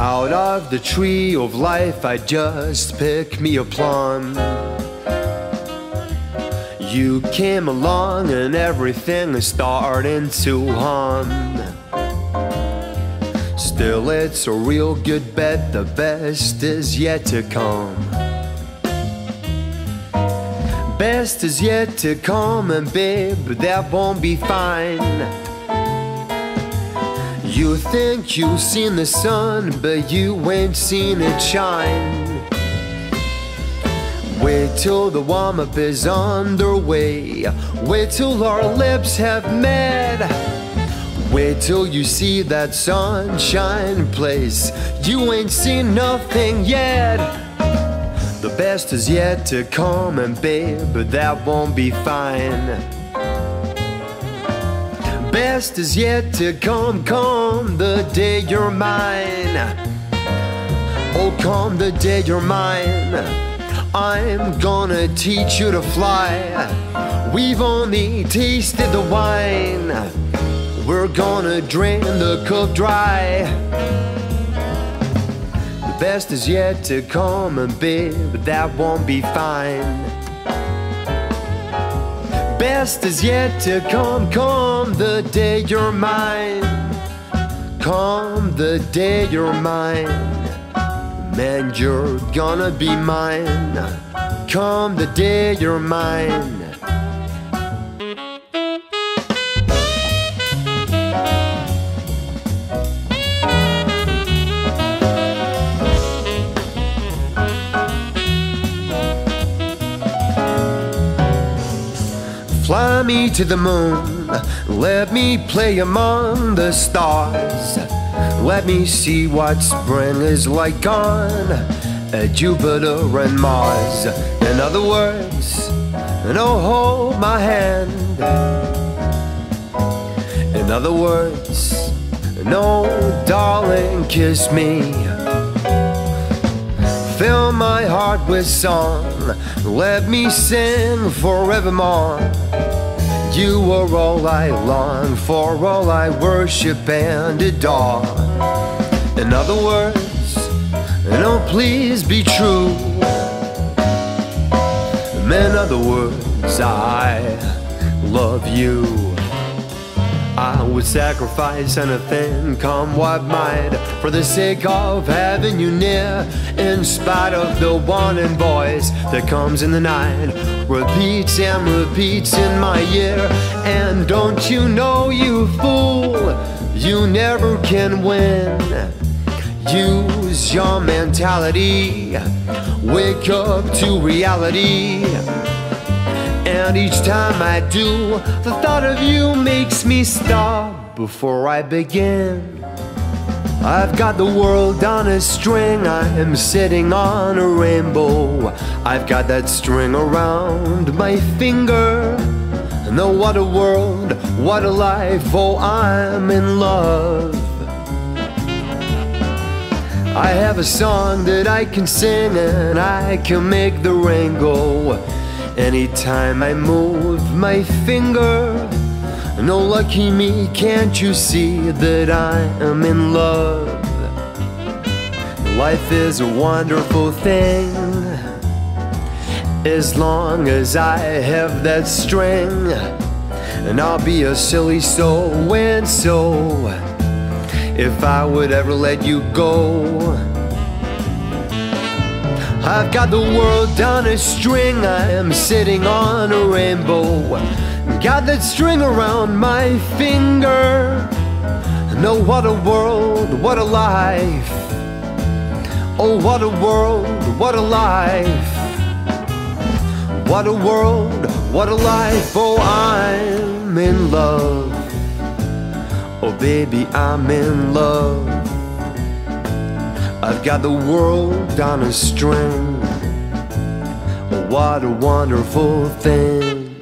Out of the tree of life, I just pick me a plum. You came along and everything is starting to hum. Still, it's a real good bet, the best is yet to come. Best is yet to come, and babe, that won't be fine. You think you've seen the sun, but you ain't seen it shine. Wait till the warm up is underway. Wait till our lips have met. Wait till you see that sunshine place. You ain't seen nothing yet. The best is yet to come, and babe, but that won't be fine. Best is yet to come, come the day you're mine. Oh, come the day you're mine. I'm gonna teach you to fly. We've only tasted the wine. We're gonna drain the cup dry. The best is yet to come, and babe, but that won't be fine. Best is yet to come, come the day you're mine. Come the day you're mine. Man, you're gonna be mine. Come the day you're mine. Fly me to the moon, let me play among the stars. Let me see what spring is like on Jupiter and Mars. In other words, no hold my hand. In other words, no darling kiss me. Fill my heart with song, let me sing forevermore. You are all I long for, all I worship and adore. In other words, no, please be true. In other words, I love you. I would sacrifice anything, come what might, for the sake of having you near. In spite of the warning voice that comes in the night, repeats and repeats in my ear. And don't you know, you fool, you never can win. Use your mentality, wake up to reality. And each time I do, the thought of you makes me stop before I begin. I've got the world on a string, I am sitting on a rainbow. I've got that string around my finger. No, what a world, what a life, oh, I'm in love. I have a song that I can sing and I can make the rain go. Anytime I move my finger, no lucky me, can't you see that I am in love? Life is a wonderful thing as long as I have that string, and I'll be a silly soul when so if I would ever let you go. I've got the world on a string, I am sitting on a rainbow. Got that string around my finger. No, what a world, what a life. Oh, what a world, what a life. What a world, what a life. Oh, I'm in love. Oh, baby, I'm in love. I've got the world on a string. What a wonderful thing.